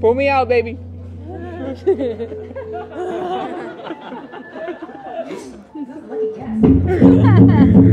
Pull me out, baby.